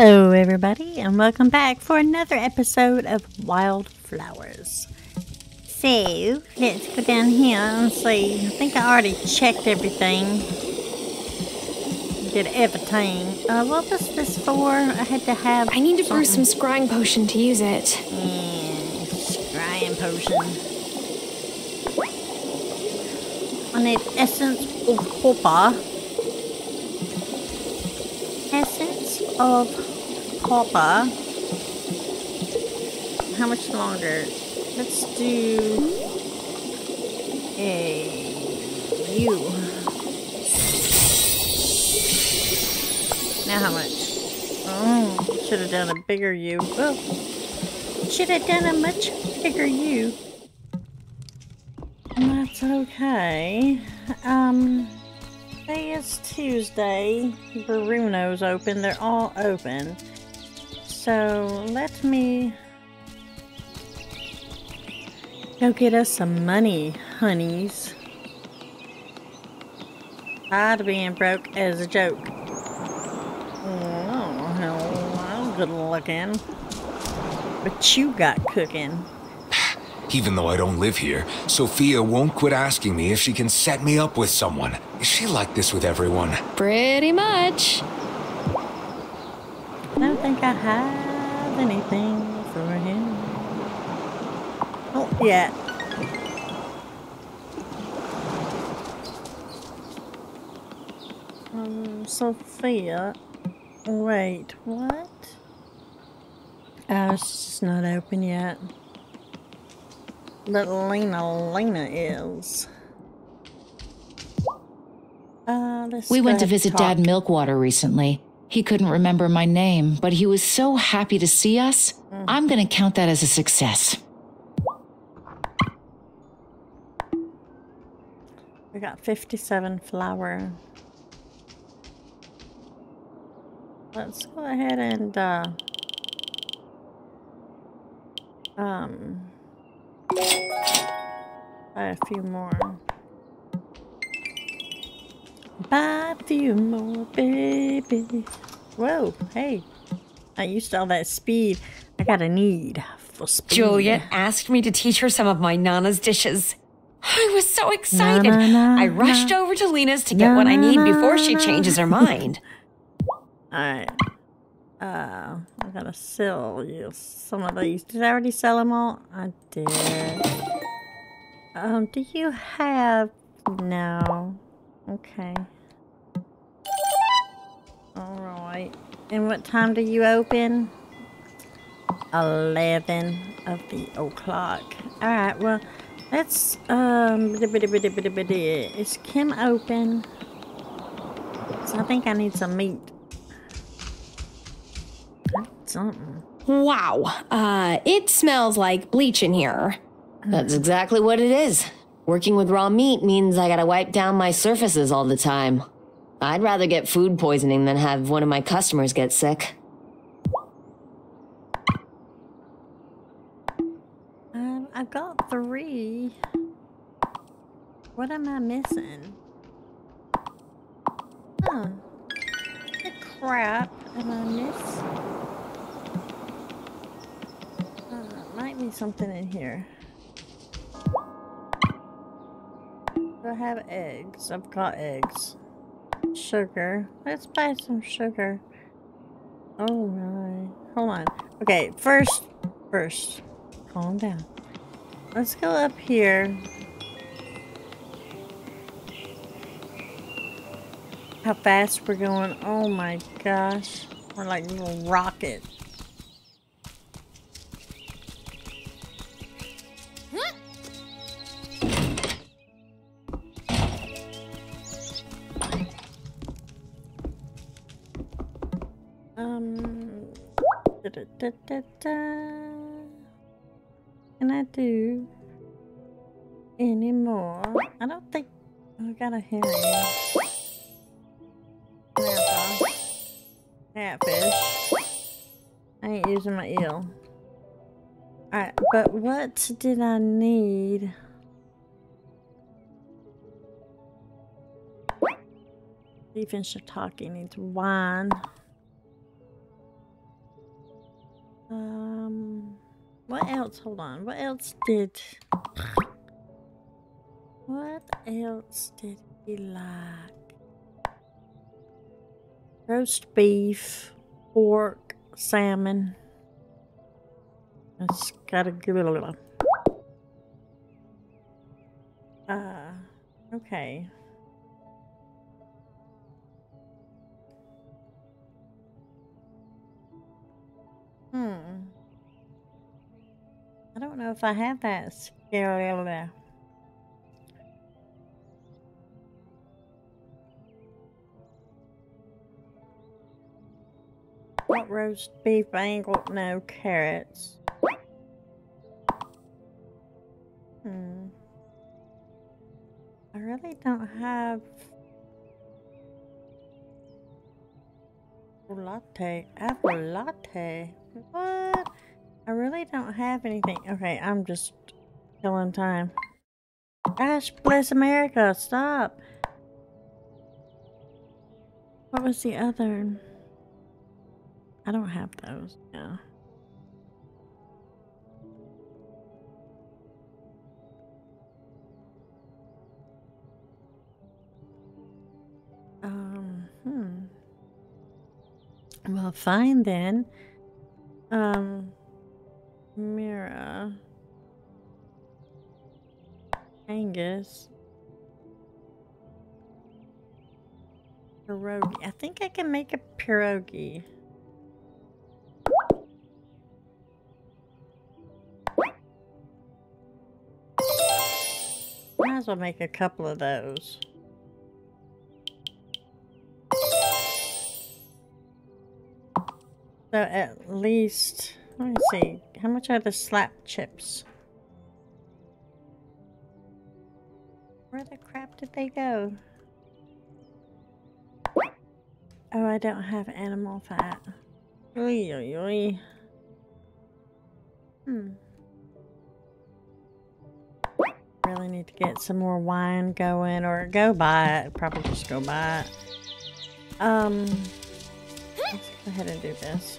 Hello, everybody, and welcome back for another episode of Wylde Flowers. So, let's go down here and see. I think I already checked everything. Did everything. Uh, what was this for? I had to have. I need to brew some scrying potion to use it. Yeah, scrying potion. I need essence of copper. Essence of copper. How much longer? Let's do a U. Now how much? Oh, should have done a bigger U. Oh, should have done a much bigger U. That's okay. Um, today is Tuesday. Bruno's open. They're all open. So let me go get us some money, honeys. Of being broke as a joke. Oh, hell, I'm good looking. But you got cooking? Even though I don't live here, Sophia won't quit asking me if she can set me up with someone. Is she like this with everyone? Pretty much. I don't think I have anything for him. Oh, yeah. Um, Sophia. Wait, what? Oh, it's just not open yet. But Lena, Lena is. Uh, We went to visit. Dad Milkwater recently. He couldn't remember my name, but he was so happy to see us. I'm going to count that as a success. We got 57 flour. Let's go ahead and, uh, um, buy a few more. Buy a few more, baby. Whoa, hey. I used all that speed. I got a need for speed. Juliet asked me to teach her some of my Nana's dishes. I was so excited. Na, na, na, I rushed over to Lena's to get what I need before she changes her mind. Alright. Uh, I gotta sell you some of these. Did I already sell them all? I did. Um, do you have... No. Okay. Alright. And what time do you open? 11 of the o'clock. Alright, well, let's, um, is Kim open? So I think I need some meat. Something. Wow. Uh, it smells like bleach in here. That's exactly what it is. Working with raw meat means I gotta wipe down my surfaces all the time. I'd rather get food poisoning than have one of my customers get sick. Um, I've got three. What am I missing? Huh. The crap am I miss? Uh, might be something in here. I have eggs? I've got eggs. Sugar. Let's buy some sugar. Oh my. Hold on. Okay, first, first, calm down. Let's go up here. How fast we're going. Oh my gosh. We're like little rocket. Da, da, da. Can I do any more? I don't think I got a. Snapper. Catfish. I ain't using my eel. Alright, but what did I need? Beef and shiitake needs wine. What else? Hold on. What else did. What else did he like? Roast beef, pork, salmon. It's gotta give it a little. Uh, okay. Hmm. I don't know if I have that skill. What roast beef angle? No carrots. Hmm. I really don't have latte. Apple latte. What? I really don't have anything. Okay, I'm just killing time. Gosh, bless America. Stop. What was the other? I don't have those. Yeah. Um, hmm. Well, fine then. Um, Mira. Angus. Pierogi. I think I can make a pierogi. Might as well make a couple of those. So at least, let me see, how much are the slap chips? Where the crap did they go? Oh, I don't have animal fat. Oy, oy, oy. Hmm. Really need to get some more wine going or go buy it. Probably just go buy it. Um, go ahead and do this.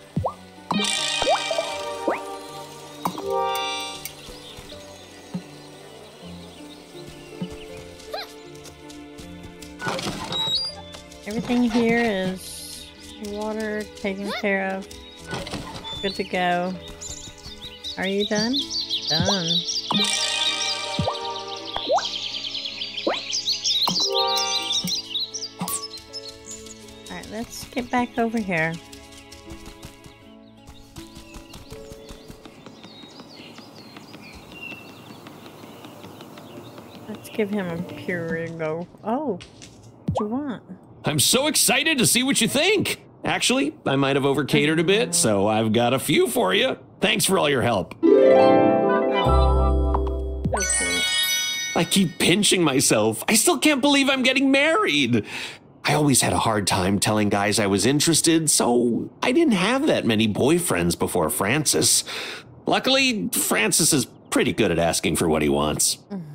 Everything here is water taken care of. Good to go. Are you done? Done. Alright, let's get back over here. Give him a pure go. Oh, what do you want? I'm so excited to see what you think. Actually, I might have overcatered a bit, so I've got a few for you. Thanks for all your help. Oh. I keep pinching myself. I still can't believe I'm getting married. I always had a hard time telling guys I was interested, so I didn't have that many boyfriends before Francis. Luckily, Francis is pretty good at asking for what he wants. Awesome.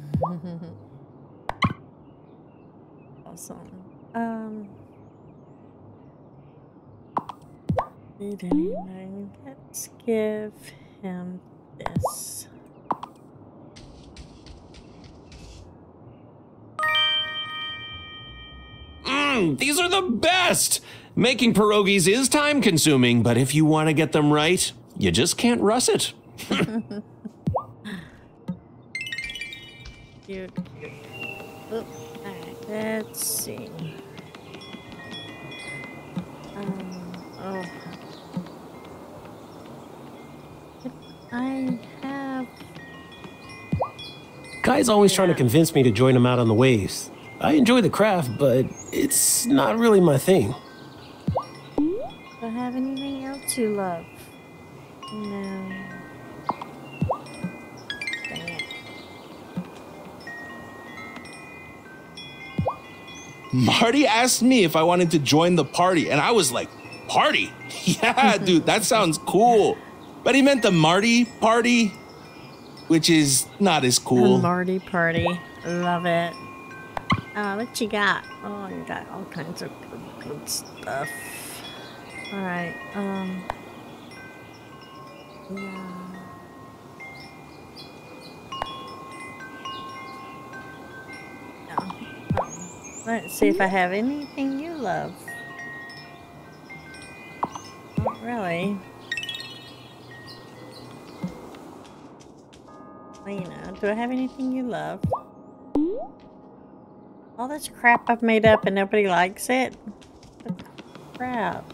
Um. Need anything? Let's give him this. Mmm, these are the best! Making pierogies is time consuming, but if you want to get them right, you just can't russet. it. cute. Oop, Alright, let's see. Um, oh. I have. Guy's always trying to convince me to join him out on the waves. I enjoy the craft, but it's not really my thing. Marty asked me if I wanted to join the party, and I was like, Party? Yeah, dude, that sounds cool. But he meant the Marty party, which is not as A cool. Marty party. Love it. Uh, what you got? Oh, you got all kinds of good, good stuff. Alright, um. Yeah. Let's see if I have anything you love. Not really. Lena, do I have anything you love? All this crap I've made up and nobody likes it? Crap.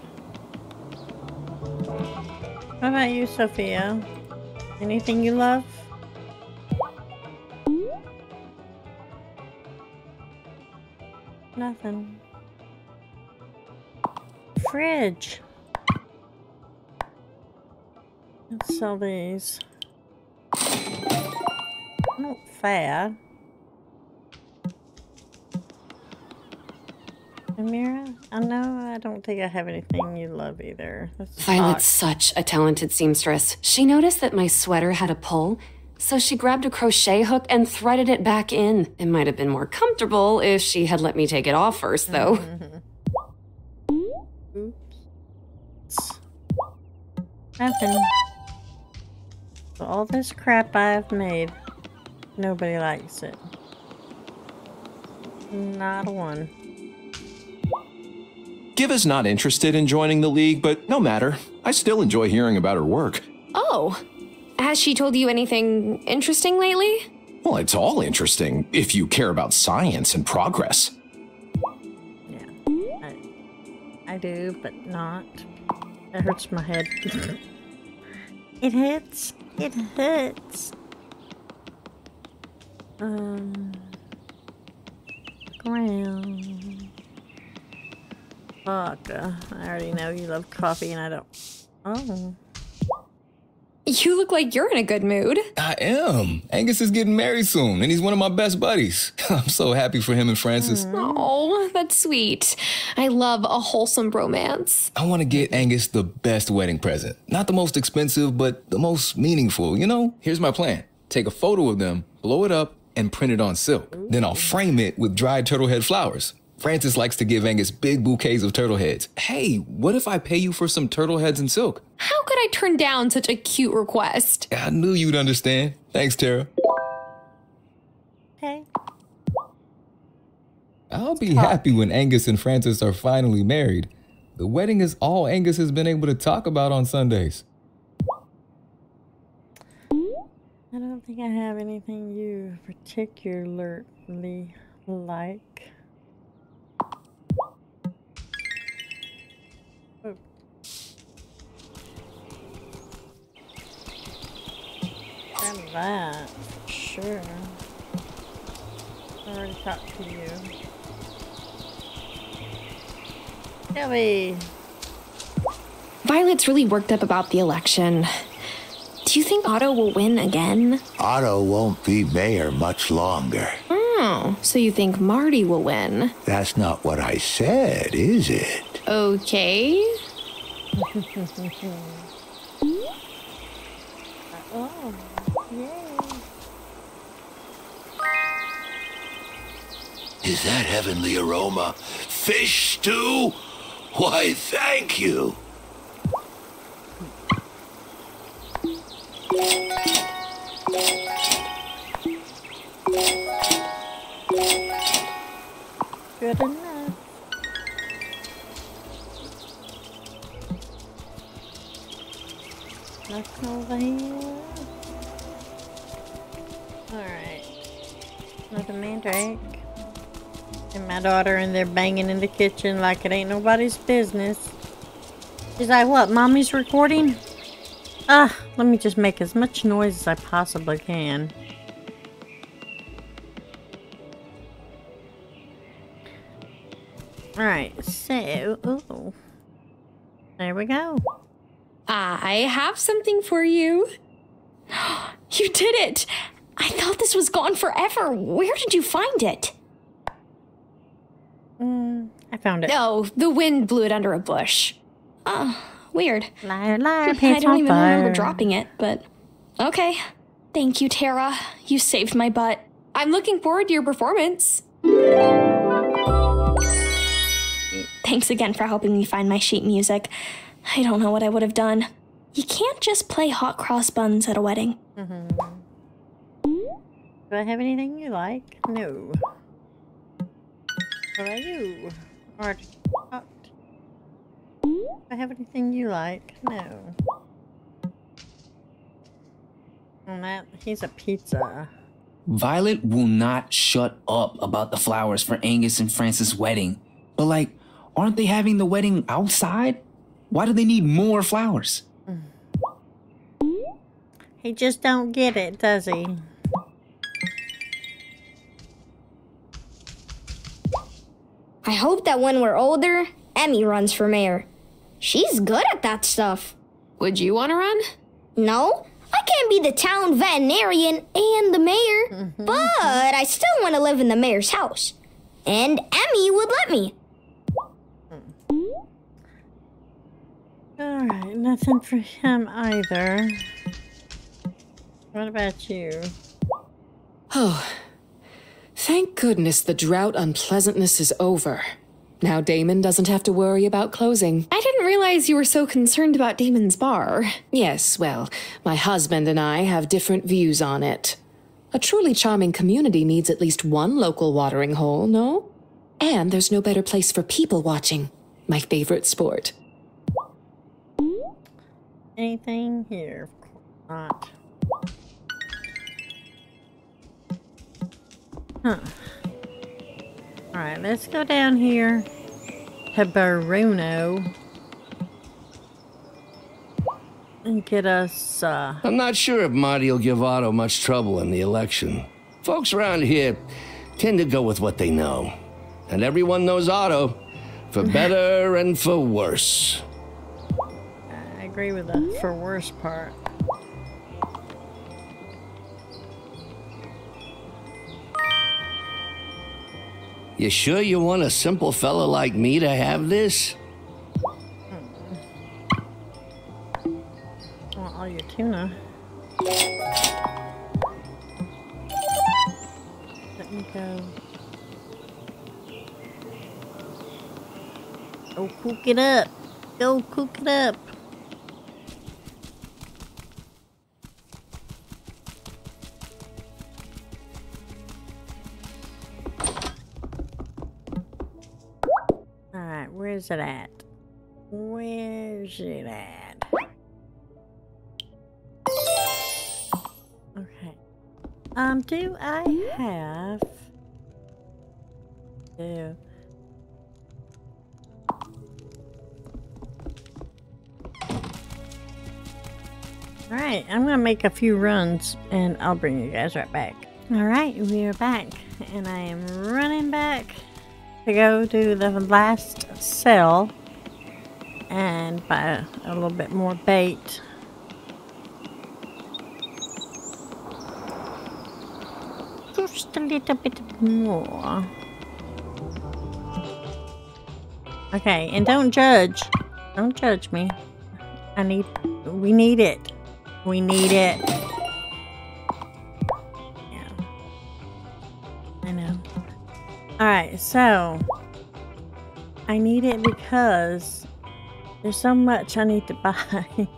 How about you, Sophia? Anything you love? Nothing. Fridge. Let's sell these. Not fair. Amira, I know I don't think I have anything you love either. That's Violet's such a talented seamstress. She noticed that my sweater had a pull, so she grabbed a crochet hook and threaded it back in. It might have been more comfortable if she had let me take it off first, though. Nothing. So all this crap I've made, nobody likes it. Not a one. Giva's not interested in joining the league, but no matter. I still enjoy hearing about her work. Oh, has she told you anything interesting lately? Well, it's all interesting if you care about science and progress. Yeah. I, I do, but not. It hurts my head. it hurts. It hurts. Um. Ground. Fuck. I already know you love coffee and I don't. Oh. You look like you're in a good mood. I am. Angus is getting married soon, and he's one of my best buddies. I'm so happy for him and Francis. Oh, that's sweet. I love a wholesome romance. I want to get Angus the best wedding present. Not the most expensive, but the most meaningful, you know? Here's my plan take a photo of them, blow it up, and print it on silk. Then I'll frame it with dried turtle head flowers. Francis likes to give Angus big bouquets of turtle heads. Hey, what if I pay you for some turtle heads and silk? How could I turn down such a cute request? I knew you'd understand. Thanks, Tara. Hey. I'll be happy when Angus and Francis are finally married. The wedding is all Angus has been able to talk about on Sundays. I don't think I have anything you particularly like. Grab that. Sure. I already talked to you. Shelby. Violet's really worked up about the election. Do you think Otto will win again? Otto won't be mayor much longer. Oh, so you think Marty will win? That's not what I said, is it? Okay. oh, yay. Is that heavenly aroma? Fish stew? Why, thank you. Daughter they're banging in the kitchen like it ain't nobody's business. She's like, what, mommy's recording? Ah, let me just make as much noise as I possibly can. Alright, so, ooh. There we go. I have something for you. You did it! I thought this was gone forever. Where did you find it? Mm, found it. No, the wind blew it under a bush. Oh, weird. Liar, liar, pants I don't on even remember dropping it, but okay. Thank you, Tara. You saved my butt. I'm looking forward to your performance. Thanks again for helping me find my sheet music. I don't know what I would have done. You can't just play hot cross buns at a wedding. Do I have anything you like? No. What about you? Already. Do I have anything you like? No. Oh, On that, he's a pizza. Violet will not shut up about the flowers for Angus and Francis' wedding. But, like, aren't they having the wedding outside? Why do they need more flowers? He just don't get it, does he? I hope that when we're older, Emmy runs for mayor. She's good at that stuff. Would you want to run? No, I can't be the town veterinarian and the mayor, but I still want to live in the mayor's house. And Emmy would let me. Alright, nothing for him either. What about you? Oh, thank goodness the drought unpleasantness is over. Now Damon doesn't have to worry about closing. I didn't realize you were so concerned about Damon's bar. Yes, well, my husband and I have different views on it. A truly charming community needs at least one local watering hole, no? And there's no better place for people watching. My favorite sport. Anything here? Not. Huh. Alright, let's go down here to Baruno and get us, uh, I'm not sure if Marty will give Otto much trouble in the election. Folks around here tend to go with what they know. And everyone knows Otto, for better and for worse. I agree with the for worse part. You sure you want a simple fella like me to have this? I want all your tuna. Let me go. Go cook it up. Go cook it up. Where's it at? Where's it at? Okay. Um, do I have... Do... Alright, I'm gonna make a few runs and I'll bring you guys right back. Alright, we are back and I am running back to go to the last cell and buy a little bit more bait. Just a little bit more. Okay, and don't judge. Don't judge me. I need, we need it. We need it. Alright, so I need it because there's so much I need to buy.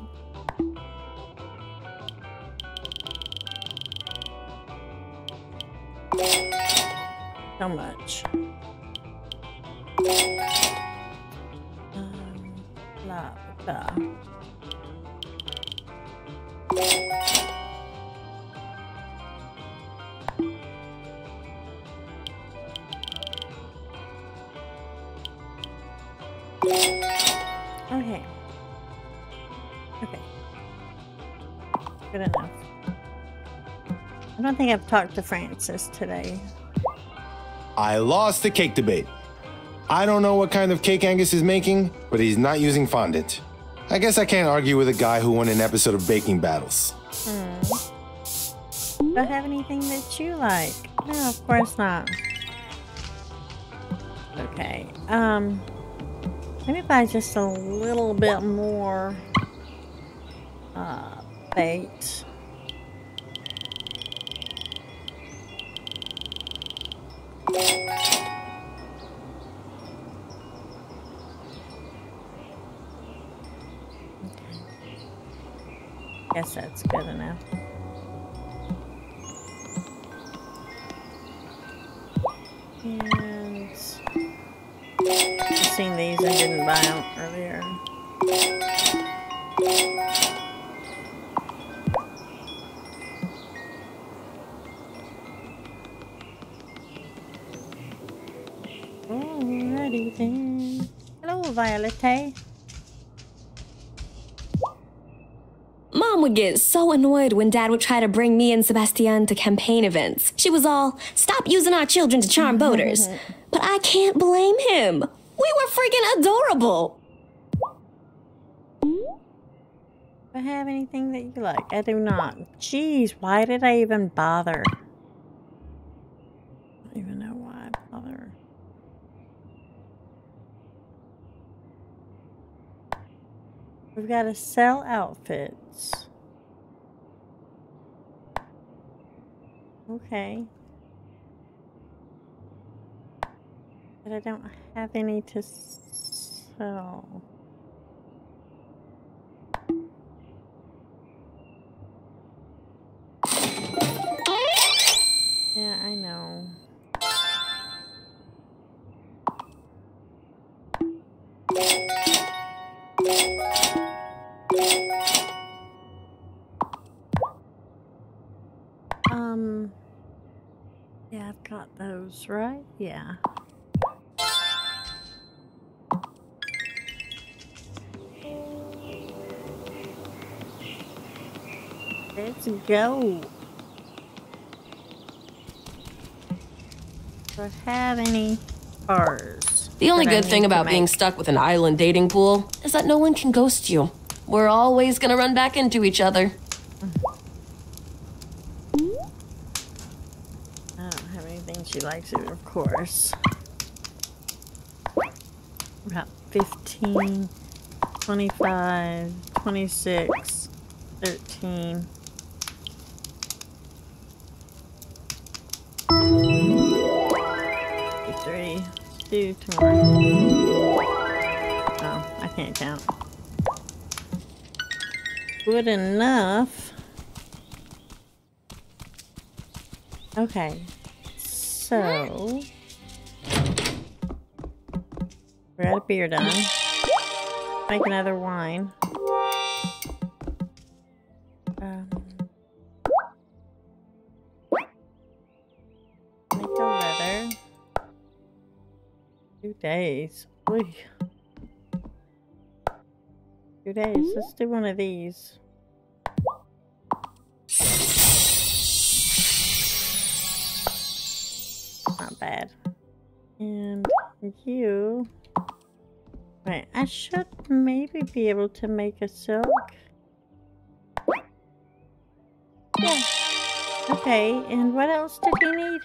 Don't think I've talked to Francis today. I lost the cake debate. I don't know what kind of cake Angus is making, but he's not using fondant. I guess I can't argue with a guy who won an episode of Baking Battles. Hmm. Don't have anything that you like? No, of course not. Okay. Um. Let me buy just a little bit more uh, bait. I guess that's good enough. And seen these and didn't buy them earlier. Alrighty then. Hello, Violet. Would get so annoyed when Dad would try to bring me and Sebastian to campaign events. She was all, stop using our children to charm voters. but I can't blame him. We were freaking adorable. Do I have anything that you like? I do not. Jeez, why did I even bother? I don't even know why I bother. We've got to sell outfits. Okay. But I don't have any to sell. Yeah, I know. Those, right? Yeah. Let's go. Do I have any cars? The only good thing about being stuck with an island dating pool is that no one can ghost you. We're always gonna run back into each other. I don't have either, of course. About 15, 25, 26, 13. Three. Let's. Oh, I can't count. Good enough. Okay. So we're at a beer done. Make another wine. Um, make a leather. Two days. Oy. Two days. Let's do one of these. Bad. And you. Right, I should maybe be able to make a silk. Yeah. Okay, and what else did he need?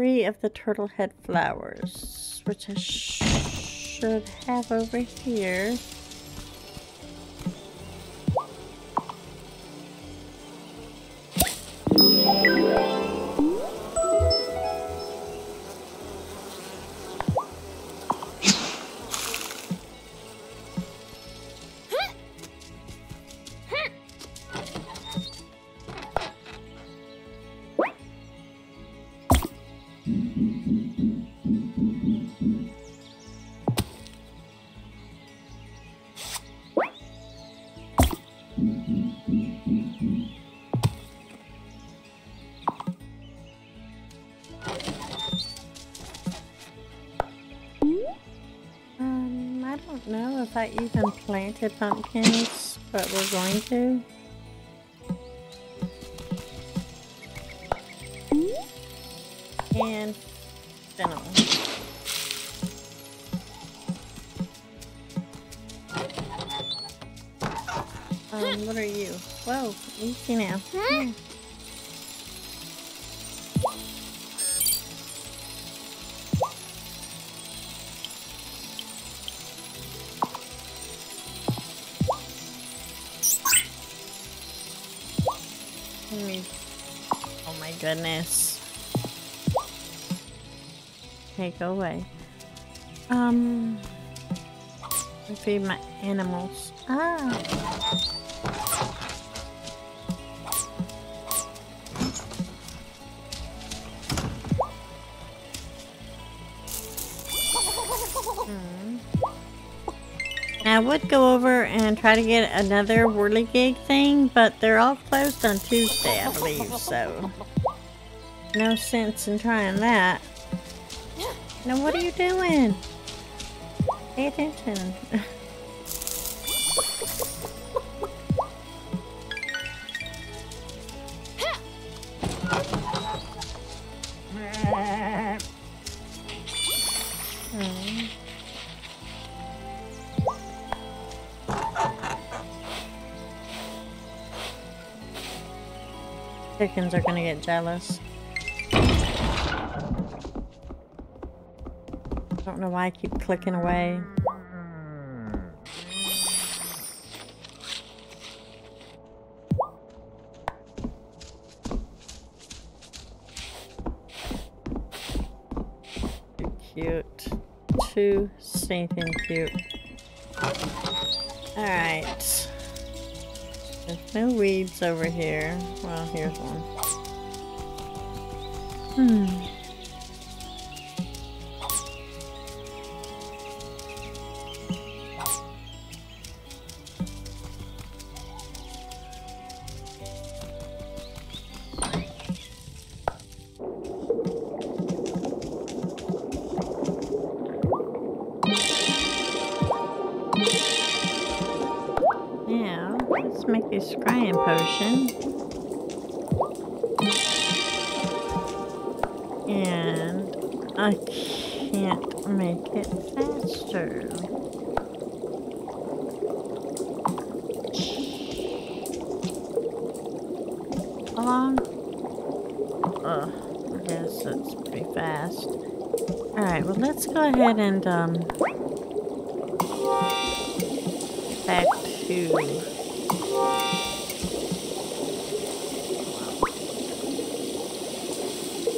Three of the turtle head flowers, which I sh should have over here. Don't know if I even planted pumpkins, but we're going to. And fennel. Um, what are you? Whoa, easy now. Hmm. Okay, go away. Um, I feed my animals. Ah. Hmm. I would go over and try to get another whirligig thing, but they're all closed on Tuesday, I believe, so no sense in trying that. Now what are you doing? Pay attention. Chickens are gonna get jealous. Don't know why I keep clicking away. Too cute. Too stinking cute. Alright. There's no weeds over here. Well, here's one. Hmm.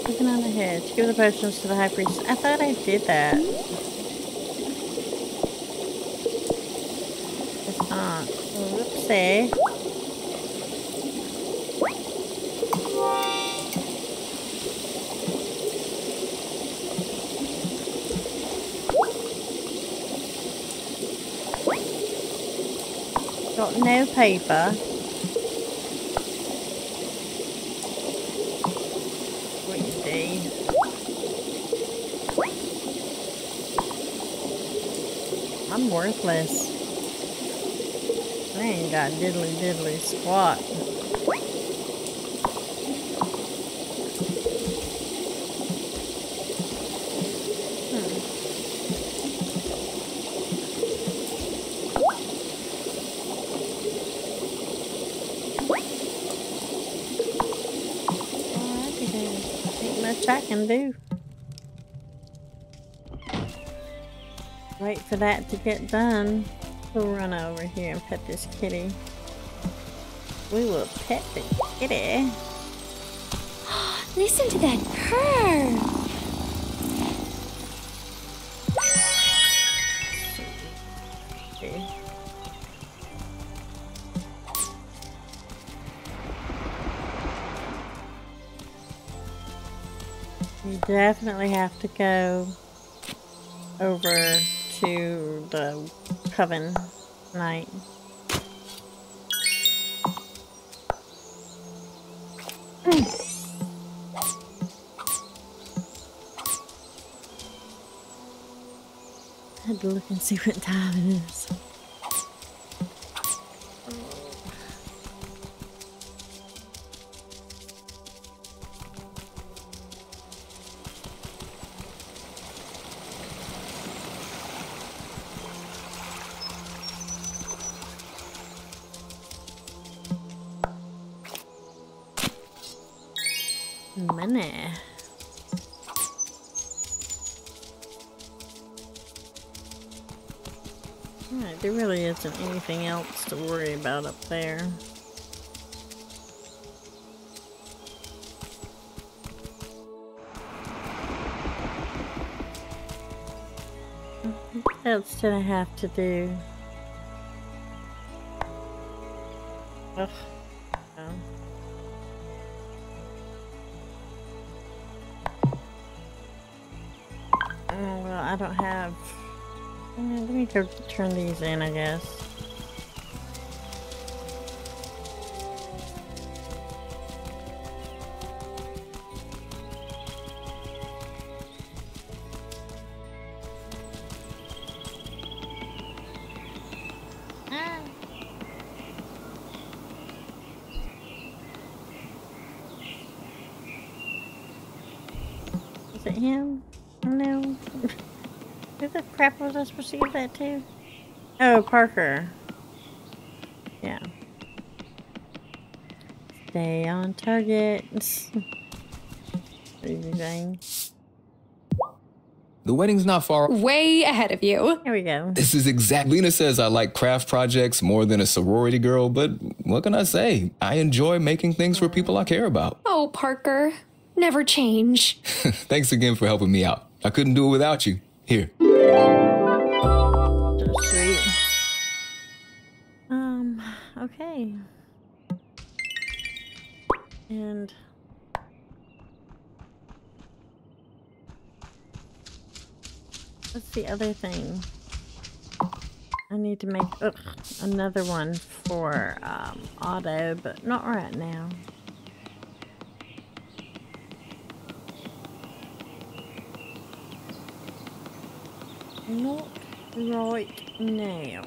Looking on the hedge. Give the potions to the high priest. I thought I did that. It's not. Whoopsie. No paper. I'm worthless. I ain't got diddly diddly squat. Alrighty then. Ain't much I do. Wait for that to get done. We'll run over here and pet this kitty. We will pet the kitty. Listen to that purr. You definitely have to go over to the coven night. I had to look and see what time it is. To worry about up there. What else did I have to do? Ugh. Oh, well, I don't have. Let me go turn these in, I guess. Him? No. Who the crap was I supposed to give that to? Oh, Parker. Yeah. Stay on target. Everything. The wedding's not far. Way ahead of you. Here we go. This is exact. Lena says I like craft projects more than a sorority girl, but what can I say? I enjoy making things for people I care about. Oh, Parker. Never change. Thanks again for helping me out. I couldn't do it without you. Here. So sweet. Um, okay. And what's the other thing? I need to make ugh, another one for um, auto, but not right now. Not right now.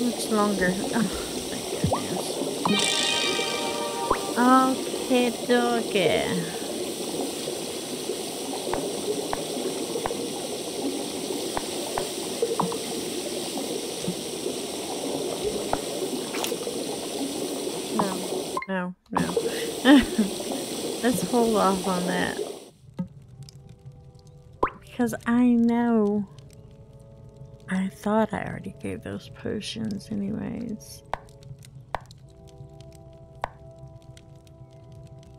Much longer. Oh, thank goodness. Okay, dokie. No, no, no. Off on that. Because I know. I thought I already gave those potions, anyways.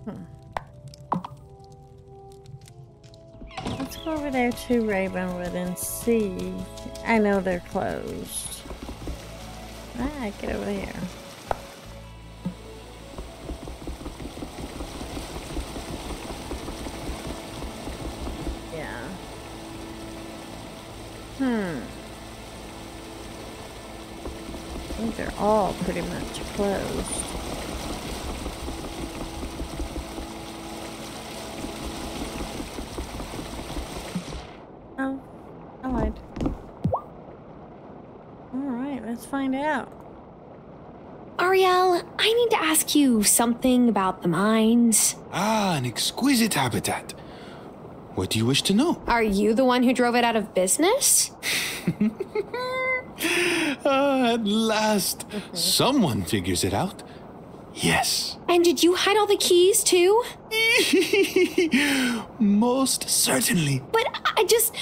Hmm. Let's go over there to Ravenwood and see. I know they're closed. Ah, get over here. Yeah. Hmm. I think they're all pretty much closed. Oh, I lied. Alright, let's find out. Ariel, I need to ask you something about the mines. Ah, an exquisite habitat. What do you wish to know? Are you the one who drove it out of business? At last, someone figures it out. Yes. And did you hide all the keys too? Most certainly. But I just.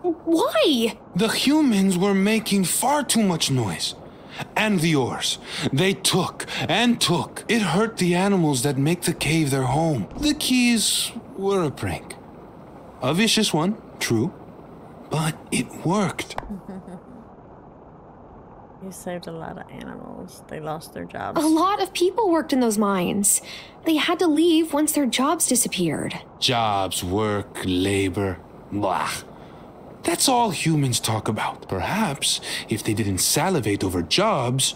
Why? The humans were making far too much noise. And the ores. They took and took. It hurt the animals that make the cave their home. The keys were a prank. A vicious one, true. But it worked. You saved a lot of animals. They lost their jobs. A lot of people worked in those mines. They had to leave once their jobs disappeared. Jobs, work, labor, blah. That's all humans talk about. Perhaps if they didn't salivate over jobs,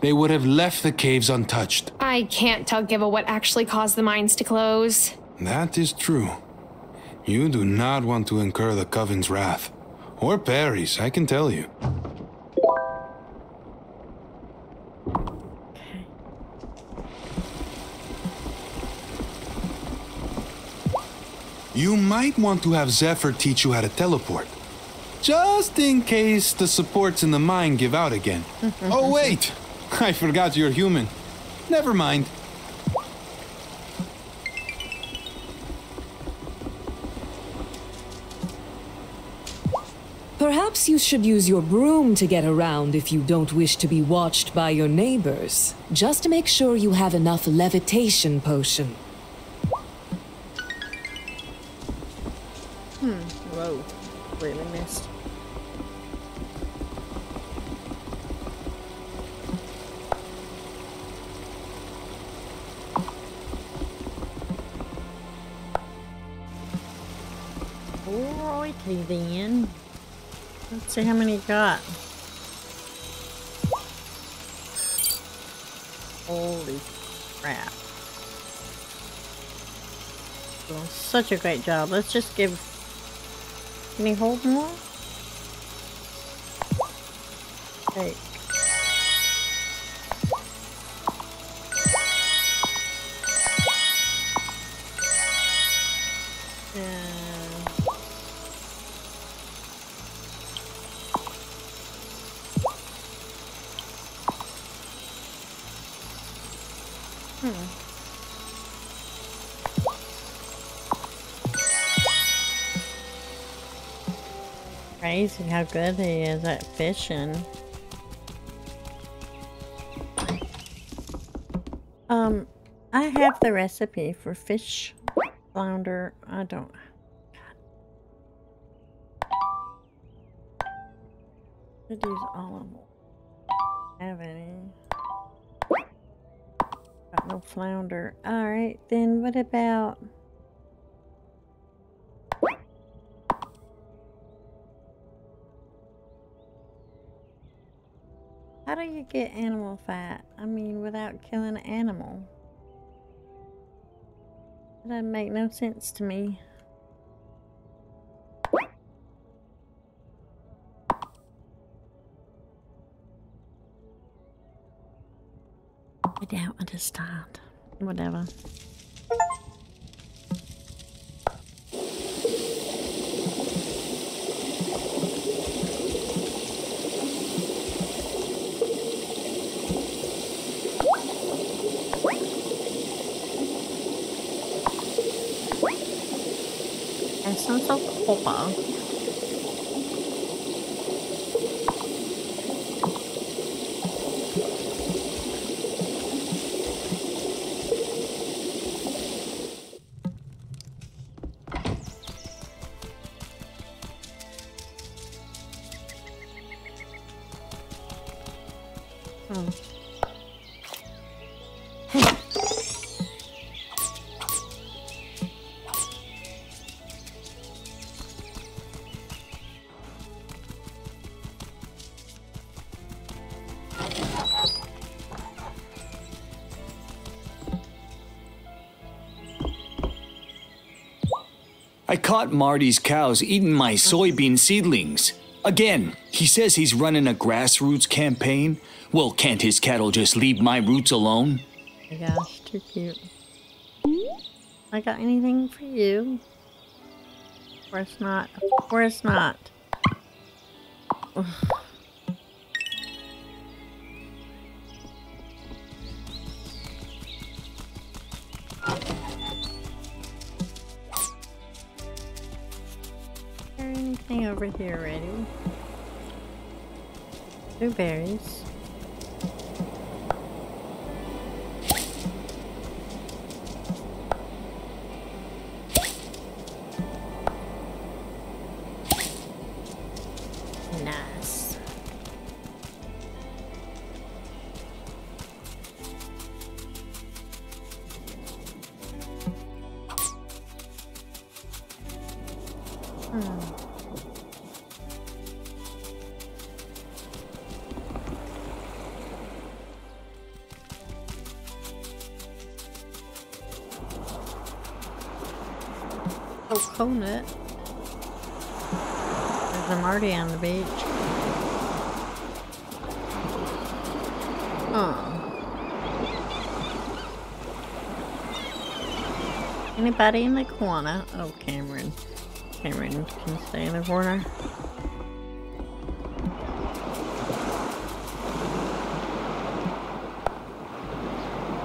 they would have left the caves untouched. I can't tell Giva what actually caused the mines to close. That is true. You do not want to incur the Coven's wrath. Or Perry's, I can tell you. You might want to have Zephyr teach you how to teleport. Just in case the supports in the mine give out again. oh, wait! I forgot you're human. Never mind. Perhaps you should use your broom to get around if you don't wish to be watched by your neighbors. Just make sure you have enough levitation potion. Really missed. Alrighty then. Let's see how many you got. Holy crap. Doing such a great job. Let's just give... Can you hold more? Take. Crazy how good he is at fishing. Um, I have the recipe for fish flounder. I don't. Could use oil. Have any? Got no flounder. All right, then what about? You get animal fat? I mean, without killing an animal. That doesn't make no sense to me. I don't understand. Whatever. Essence of copper. Hmm. I caught Marty's cows eating my soybean seedlings. Again, he says he's running a grassroots campaign. Well, can't his cattle just leave my roots alone? Oh my gosh, too cute. I got anything for you? Of course not. Of course not. Ugh. Over here already? Blueberries. Anybody in the corner? Oh, Cameron. Cameron can stay in the corner.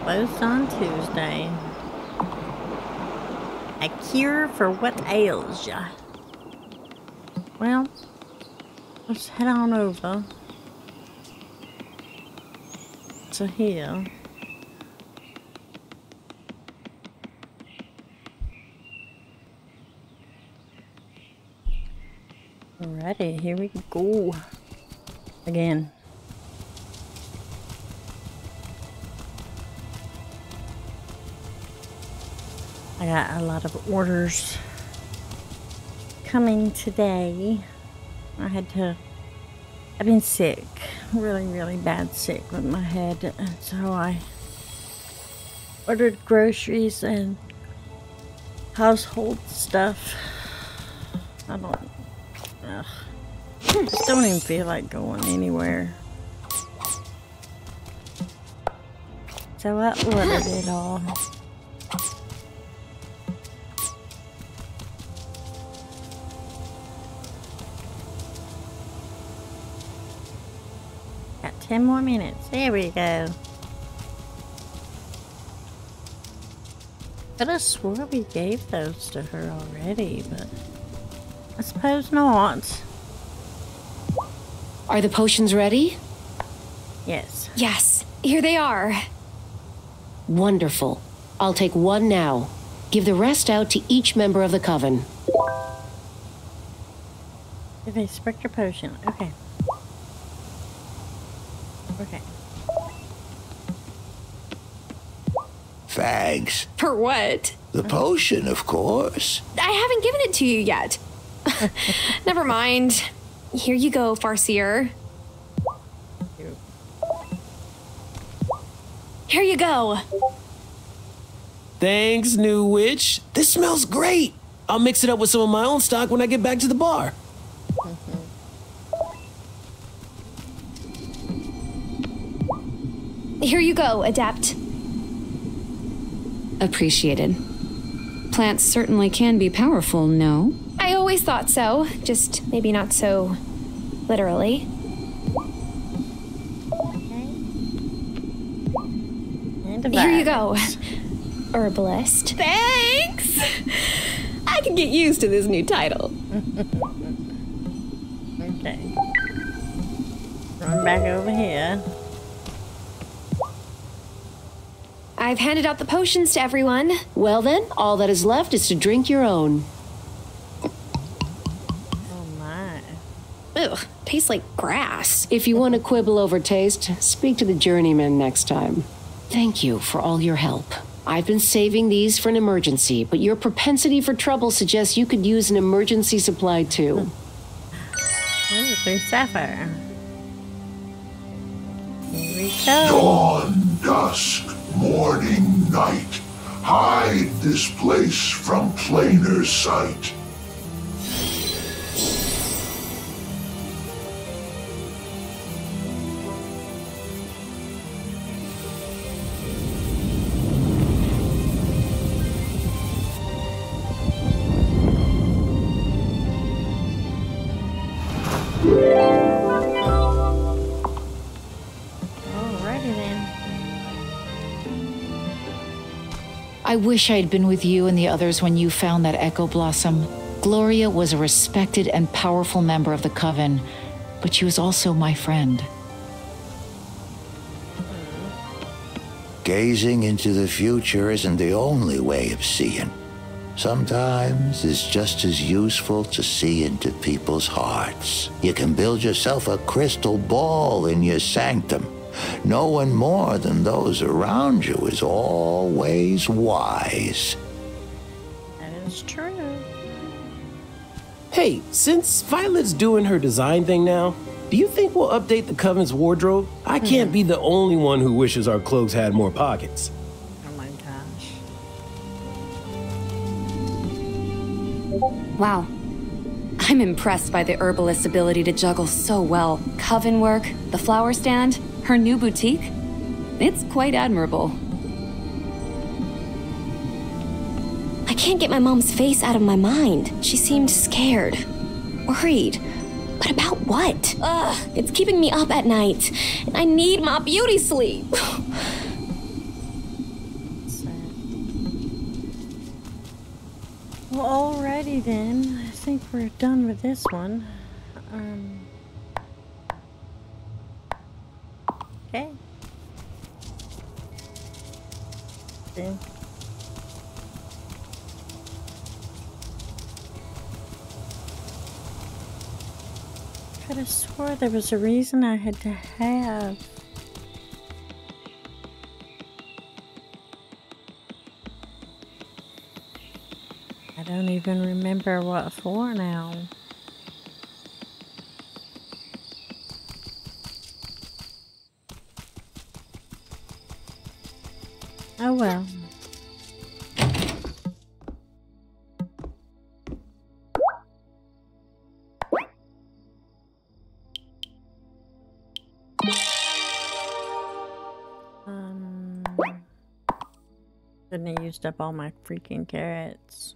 Closed on Tuesday. A cure for what ails ya. Well, let's head on over to here. Alrighty, here we go. Again. I got a lot of orders coming today. I had to, I've been sick, really, really bad sick with my head. And so I ordered groceries and household stuff. I don't, ugh, just don't even feel like going anywhere. So I ordered it all. Got 10 more minutes. There we go. Could have swore we gave those to her already, but I suppose not. Are the potions ready? Yes. Yes, here they are. Wonderful. I'll take one now. Give the rest out to each member of the coven. Give a spectre potion. Okay. Okay. Thanks. For what? The potion, of course. I haven't given it to you yet. Never mind. Here you go, Farseer. Here you go. Thanks, new witch. This smells great. I'll mix it up with some of my own stock when I get back to the bar. Here you go, Adept. Appreciated. Plants certainly can be powerful, no? I always thought so, just maybe not so literally. And Here you go, herbalist. Thanks! I can get used to this new title. Okay. Run back over here. I've handed out the potions to everyone. Well, then, all that is left is to drink your own. Ugh, tastes like grass. If you want to quibble over taste, speak to the journeyman next time. Thank you for all your help. I've been saving these for an emergency, but your propensity for trouble suggests you could use an emergency supply too. Ooh, through sapphire. Here we go. Dawn, dusk, morning, night. Hide this place from plainer sight. I wish I had been with you and the others when you found that Echo Blossom. Gloria was a respected and powerful member of the Coven, but she was also my friend. Gazing into the future isn't the only way of seeing. Sometimes it's just as useful to see into people's hearts. You can build yourself a crystal ball in your sanctum. No one more than those around you is always wise. That is true. Hey, since Violet's doing her design thing now, do you think we'll update the Coven's wardrobe? I hmm. can't be the only one who wishes our cloaks had more pockets. Oh my gosh. Wow. I'm impressed by the herbalist's ability to juggle so well. Coven work, the flower stand, her new boutique. It's quite admirable. I can't get my mom's face out of my mind. She seemed scared, worried. But about what? Ugh, it's keeping me up at night. And I need my beauty sleep. Well, alrighty then. I think we're done with this one. Um, see. Could have swore there was a reason I had to have. I don't even remember what for now. Oh well. Um, shouldn't have used up all my freaking carrots.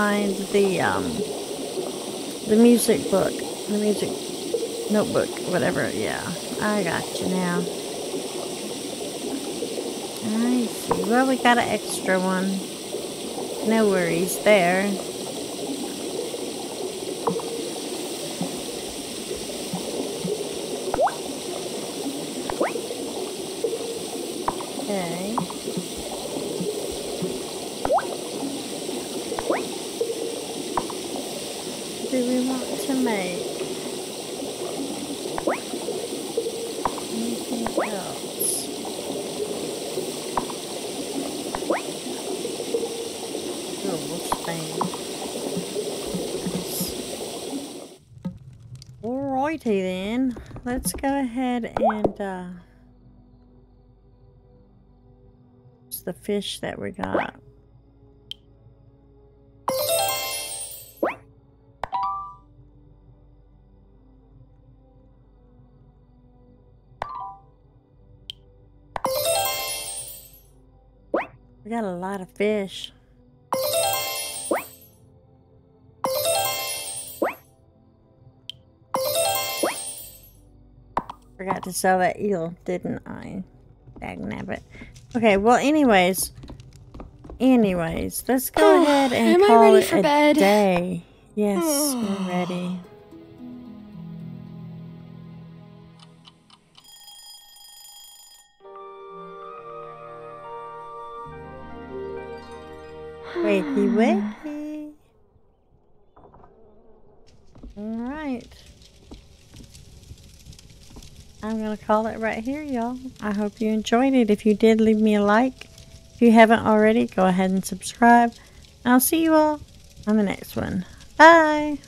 Find the um the music book, the music notebook, whatever. Yeah, I got you now. I see. Well, we got an extra one. No worries there. Okay. Do we want to make? Anything else? Alrighty then. Let's go ahead and uh the fish that we got. We got a lot of fish. Forgot to sell that eel, didn't I? Dagnabbit. Okay, well, anyways. Anyways, let's go ahead and am call ready it for a bed? day. Yes, we're ready. Wakey, wakey. Alright. I'm going to call it right here, y'all. I hope you enjoyed it. If you did, leave me a like. If you haven't already, go ahead and subscribe. I'll see you all on the next one. Bye.